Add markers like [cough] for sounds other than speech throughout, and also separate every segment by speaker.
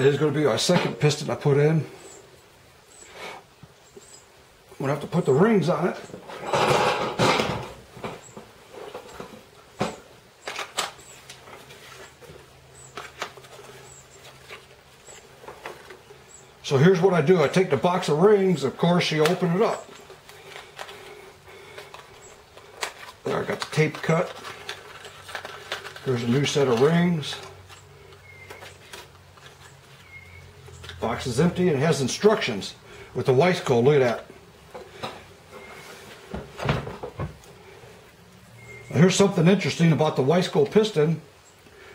Speaker 1: It is going to be our second piston I put in. I'm going to have to put the rings on it. So here's what I do. I take the box of rings, of course you open it up. There I got the tape cut. Here's a new set of rings. Box is empty and it has instructions with the Wiseco. Look at that. Here's something interesting about the Wiseco piston.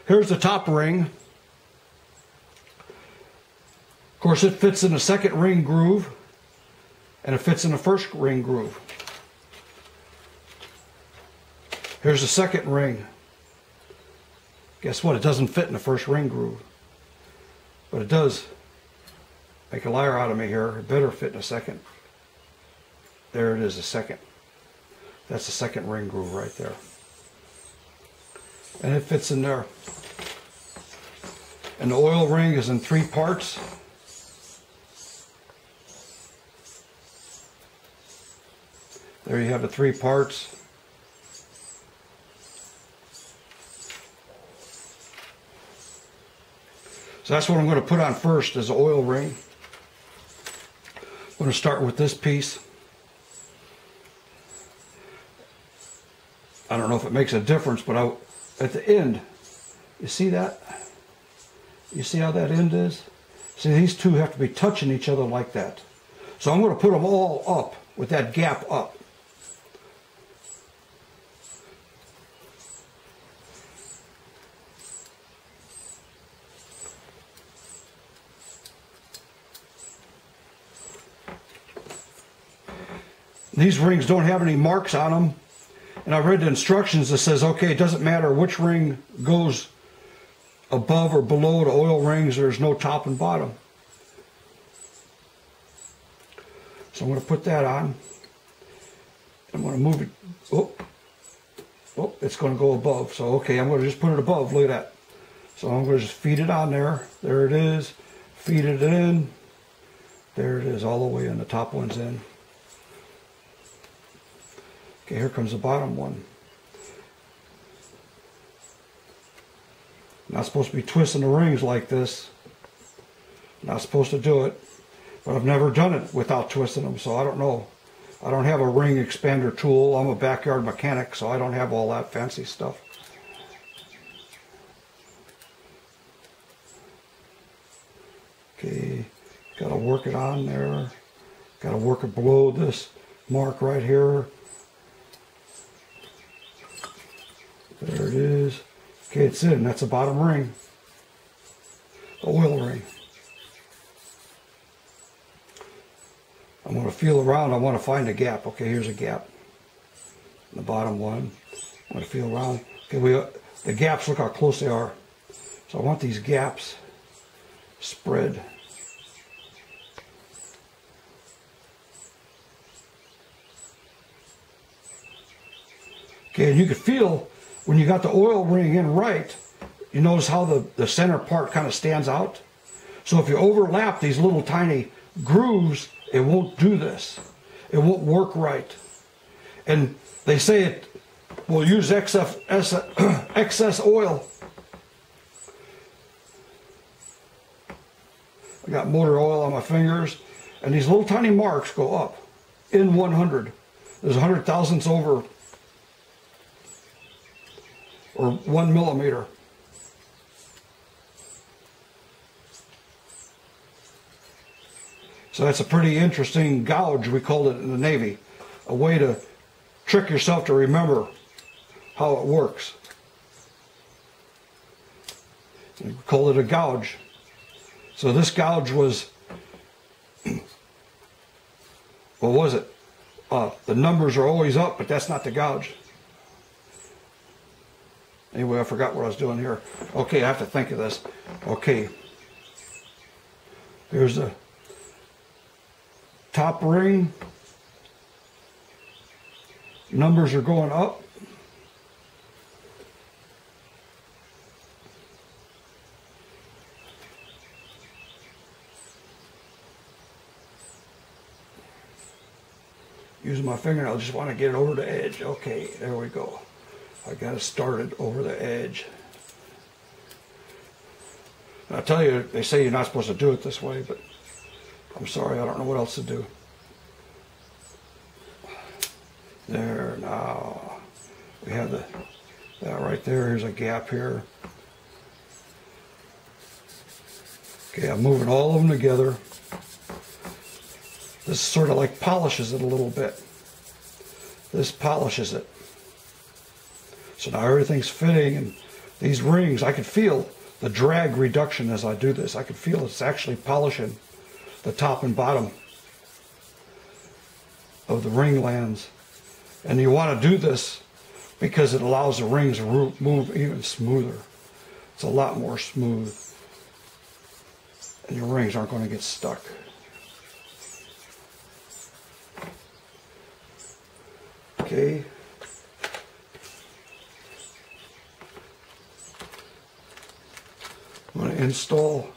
Speaker 1: Here's the top ring. Of course, it fits in the second ring groove and it fits in the first ring groove. Here's the second ring. Guess what? It doesn't fit in the first ring groove. But it does make a liar out of me here. It better fit in a second. There it is, a second. That's the second ring groove right there. And it fits in there. And the oil ring is in three parts. There you have the three parts. So that's what I'm going to put on first is the oil ring. I'm going to start with this piece. I don't know if it makes a difference, but I, at the end, you see that? You see how that end is? See, these two have to be touching each other like that. So I'm going to put them all up with that gap up. These rings don't have any marks on them. And I read the instructions that says, okay, it doesn't matter which ring goes above or below the oil rings, there's no top and bottom. So I'm going to put that on. I'm going to move it. Oh, oh, it's going to go above. So, okay, I'm going to just put it above. Look at that. So I'm going to just feed it on there. There it is. Feed it in. There it is, all the way in. The top one's in. Okay, here comes the bottom one. Not supposed to be twisting the rings like this. Not supposed to do it. But I've never done it without twisting them, so I don't know. I don't have a ring expander tool. I'm a backyard mechanic, so I don't have all that fancy stuff. Okay, got to work it on there. Got to work it below this mark right here. There it is. Okay, it's in. That's the bottom ring. The oil ring. I'm going to feel around. I want to find a gap. Okay, here's a gap. The bottom one. I'm going to feel around. Okay, we the gaps, look how close they are. So I want these gaps spread. Okay, and you can feel when you got the oil ring in right, you notice how the, the center part kind of stands out? So if you overlap these little tiny grooves, it won't do this. It won't work right. And they say it will use excess, [clears throat] excess oil. I got motor oil on my fingers, and these little tiny marks go up in 100. There's 100 thousandths over or one millimeter. So that's a pretty interesting gouge, we called it in the Navy. A way to trick yourself to remember how it works. We called it a gouge. So this gouge was, [clears throat] what was it? Uh, the numbers are always up, but that's not the gouge. Anyway, I forgot what I was doing here. Okay, I have to think of this. Okay. There's the top ring. Numbers are going up. Using my fingernail, just want to get it over the edge. Okay, there we go. I got to start it over the edge. I tell you, they say you're not supposed to do it this way, but I'm sorry, I don't know what else to do. There, now, we have the, that right there, here's a gap here. Okay, I'm moving all of them together. This sort of like polishes it a little bit. This polishes it. So now everything's fitting and these rings, I can feel the drag reduction as I do this. I can feel it's actually polishing the top and bottom of the ring lands. And you want to do this because it allows the rings to move even smoother. It's a lot more smooth. And your rings aren't going to get stuck. Okay. I'm going to install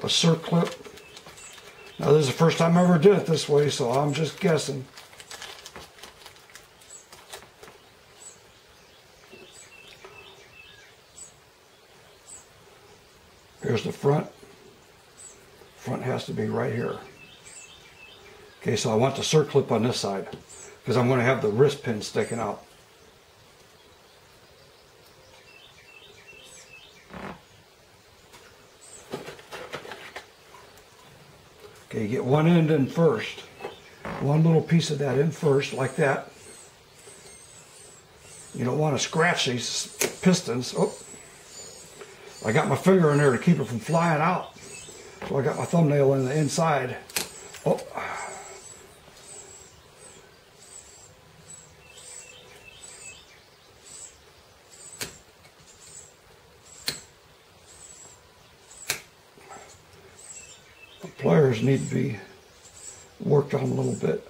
Speaker 1: a circlip. Now this is the first time I ever did it this way, so I'm just guessing. Here's the front. Front has to be right here. Okay, so I want the circlip on this side because I'm going to have the wrist pin sticking out. Okay, you get one end in first. One little piece of that in first, like that. You don't want to scratch these pistons. Oh, I got my finger in there to keep it from flying out. So I got my thumbnail in the inside. Pliers need to be worked on a little bit.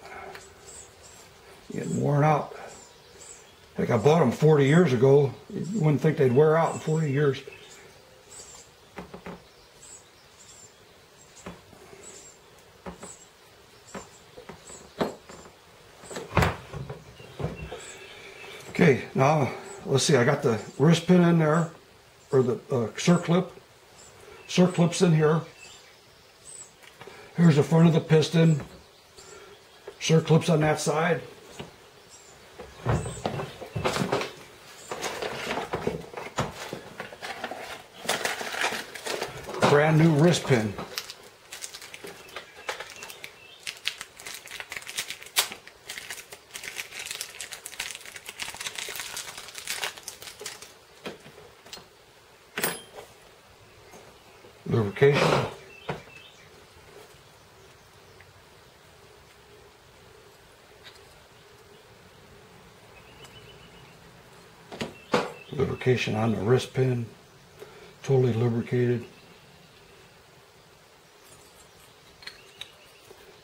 Speaker 1: Getting worn out. Heck, I bought them 40 years ago. You wouldn't think they'd wear out in 40 years. Okay, now let's see. I got the wrist pin in there, or the uh, circlip. Circlip's in here. Here's the front of the piston. Circlips on that side. Brand new wrist pin. Lubrication. Lubrication on the wrist pin, totally lubricated.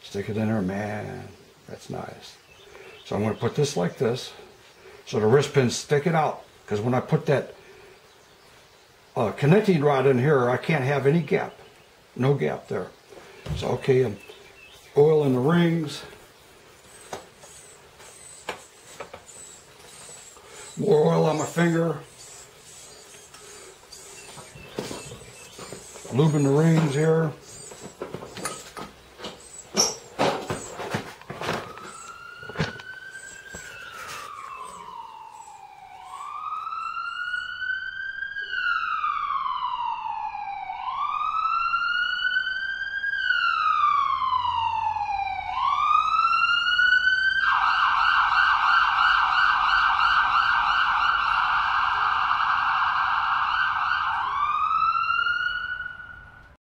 Speaker 1: Stick it in there, man, that's nice. So I'm going to put this like this, so the wrist pin's sticking out, because when I put that uh, connecting rod in here, I can't have any gap, no gap there. So okay, I'm oiling the rings, more oil on my finger. lubing the rings here.